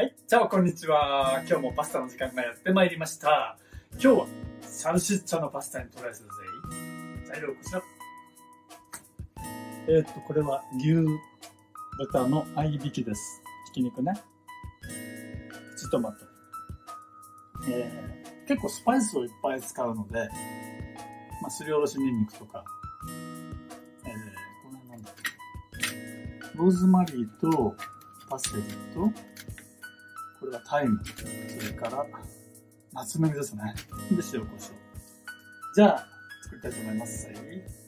はい、じゃあこんにちは。今日もパスタの時間がやってまいりました。今日はサルシッチャのパスタにトライするぜ。材料こちら。えーっと、これは牛豚の合いびきです。ひき肉ね。プチトマト。えー結構スパイスをいっぱい使うので、まあ、すりおろしニンニクとか、えー、これなんだローズマリーとパセリと、これはタイム、それから、ナツメグですね。で、塩コショウ。じゃあ、作りたいと思います。はい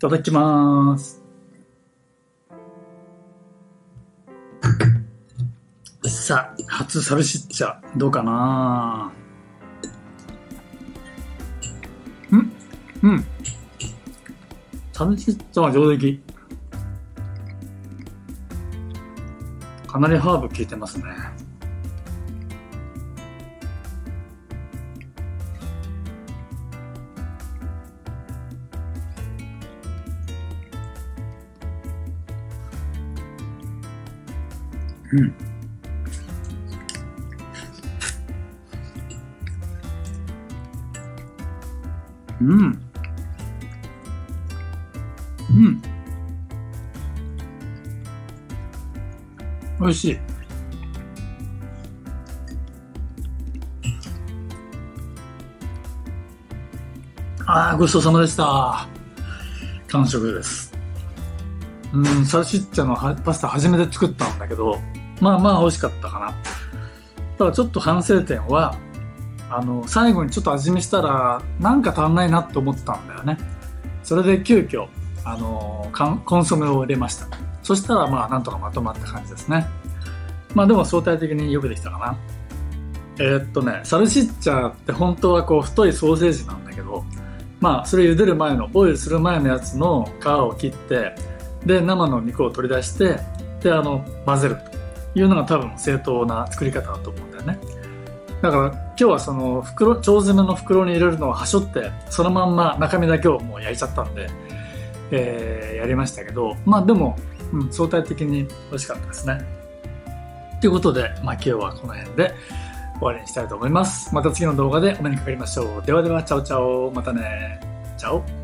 ただきます。さあ、初サルシッチャ、どうかな？うん？うん。サルシッチャは上出来。かなりハーブ効いてますね。うん。うん。うん。美味しい。ああ、ごちそうさまでした。完食です。うん、サルシッチャのはパスタ初めて作ったんだけど、まあまあ美味しかったかな。ただちょっと反省点は、あの、最後にちょっと味見したら、なんか足んないなって思ってたんだよね。それで急遽、あの、コンソメを入れました。そしたらまあなんとかまとまった感じですね。まあでも相対的によくできたかな。えーっとね、サルシッチャーって本当はこう太いソーセージなんだけど、まあそれ茹でる前の、ボイルする前のやつの皮を切って、で、生の肉を取り出して、で、あの、混ぜるというのが多分正当な作り方だと思うんだよね。だから今日はその袋、腸詰めの袋に入れるのをはしょって、そのまんま中身だけをもう焼いちゃったんで、えーやりましたけど、まあでも、うん、相対的に美味しかったですね。ということで、まあ今日はこの辺で終わりにしたいと思います。また次の動画でお目にかかりましょう。ではでは、チャオチャオ。またね。チャオ。